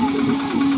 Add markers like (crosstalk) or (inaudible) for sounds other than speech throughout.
Música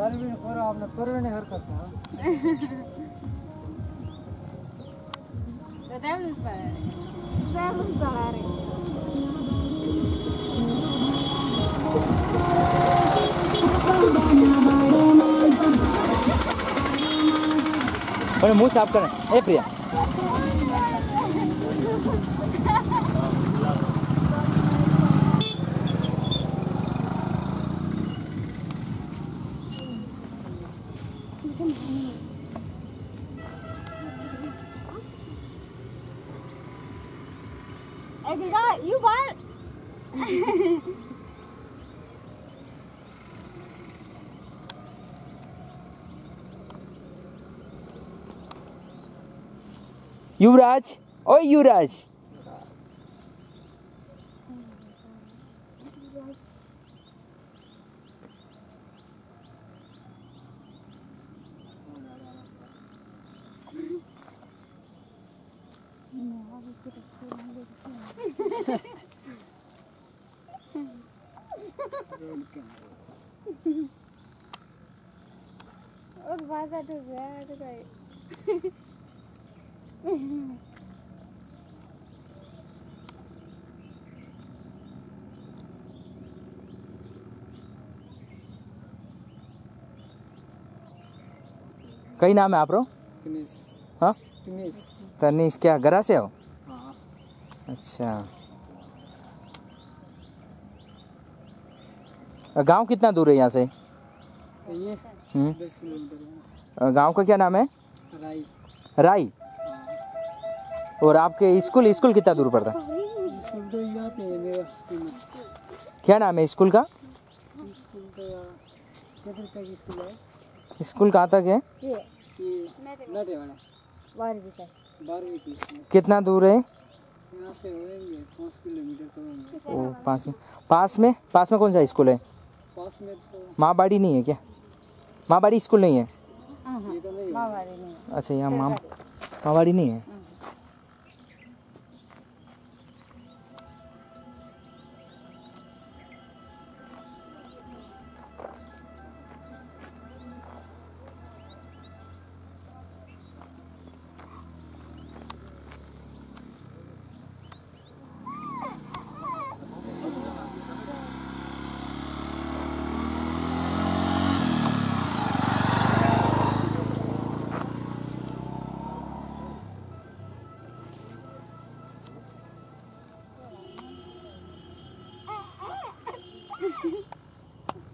Parveen हर कर सा तो देवलस पर देवलस पर अरे मुँह साफ़ करें ए प्रिया If you got, you got. Yuvraj, oi Yuvraj. No, (laughs) Udah bahasa tuh, ya, tuh kayak. કઈ નામ હે આપણો दिनेश हाँ दिनेश तनीश क्या गरा से हो हाँ अच्छा। गाँव कितना दूर है यहाँ से? ये हम्म, गाँव का क्या नाम है? राई। राई। हाँ। और आपके स्कूल स्कूल कितना दूर पड़ता? है तो क्या नाम है स्कूल का? स्कूल कहाँ तक है? कितना दूर है? यहाँ से होएँगे पाँच किलोमीटर तो ओ पाँच पास में? पास में कौन सा स्कूल है? पास में तो माँ बाड़ी नहीं है क्या? माँ बाड़ी स्कूल नहीं है? ये तो नहीं है। अच्छा यहाँ माँ माँ बाड़ी नहीं है।